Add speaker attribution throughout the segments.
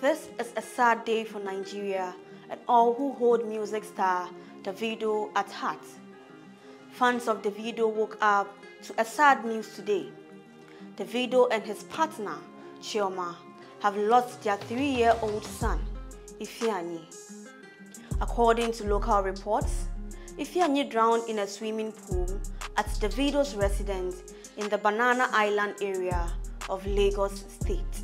Speaker 1: This is a sad day for Nigeria and all who hold music star Davido at heart. Fans of Davido woke up to a sad news today. Davido and his partner, Chioma, have lost their three-year-old son, Ifeanyi. According to local reports, Ifeanyi drowned in a swimming pool at Davido's residence in the Banana Island area of Lagos State.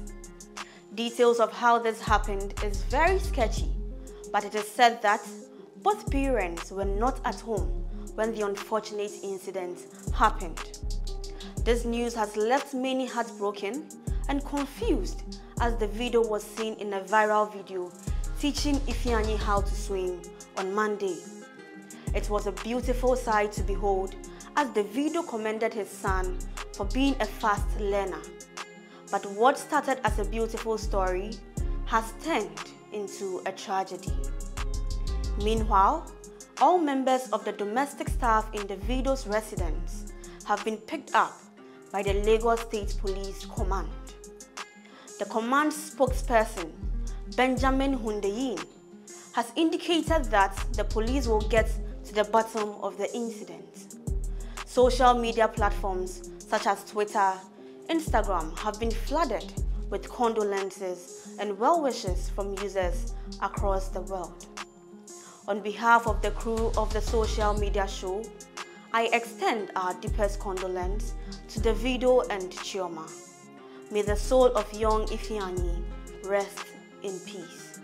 Speaker 1: Details of how this happened is very sketchy, but it is said that both parents were not at home when the unfortunate incident happened. This news has left many heartbroken and confused as Davido was seen in a viral video teaching Ifeanyi how to swim on Monday. It was a beautiful sight to behold as Davido commended his son for being a fast learner. But what started as a beautiful story has turned into a tragedy. Meanwhile, all members of the domestic staff in Davido's residence have been picked up by the Lagos State Police Command. The command spokesperson, Benjamin Hundeyin, has indicated that the police will get to the bottom of the incident. Social media platforms such as Twitter, Instagram have been flooded with condolences and well wishes from users across the world. On behalf of the crew of the social media show, I extend our deepest condolence to Davido and Chioma. May the soul of young Ifeanyi rest in peace.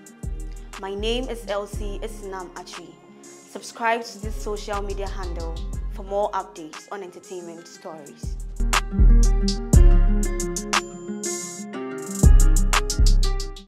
Speaker 1: My name is Elsie Isinam Achi. Subscribe to this social media handle for more updates on entertainment stories.